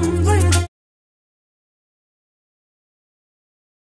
Come.